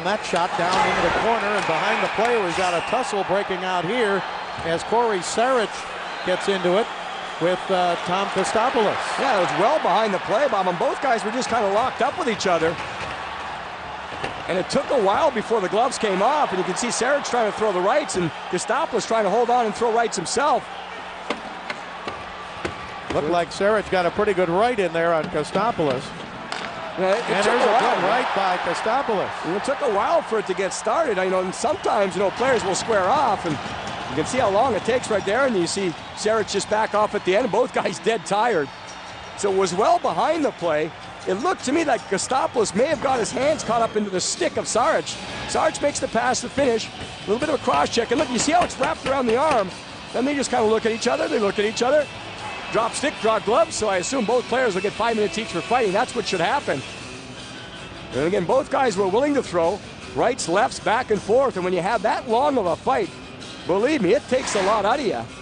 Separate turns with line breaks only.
That shot down into the corner and behind the play we've got a tussle breaking out here as Cory Sarich gets into it with uh, Tom Kostopoulos.
Yeah, it was well behind the play, Bob, and both guys were just kind of locked up with each other. And it took a while before the gloves came off, and you can see Sarich trying to throw the rights, and Kostopoulos trying to hold on and throw rights himself.
Looked like Sarich got a pretty good right in there on Kostopoulos.
Yeah, it,
and
took
there's a,
a
good right by Kostopoulos.
It took a while for it to get started. I know, and sometimes you know players will square off, and you can see how long it takes right there. And you see Sarich just back off at the end, both guys dead tired. So it was well behind the play. It looked to me like Kostopoulos may have got his hands caught up into the stick of Sarich. Sarich makes the pass to finish. A little bit of a cross check, and look, you see how it's wrapped around the arm. Then they just kind of look at each other. They look at each other. Drop stick, drop gloves. So I assume both players will get five minutes each for fighting. That's what should happen. And again, both guys were willing to throw rights, lefts, back and forth. And when you have that long of a fight, believe me, it takes a lot out of you.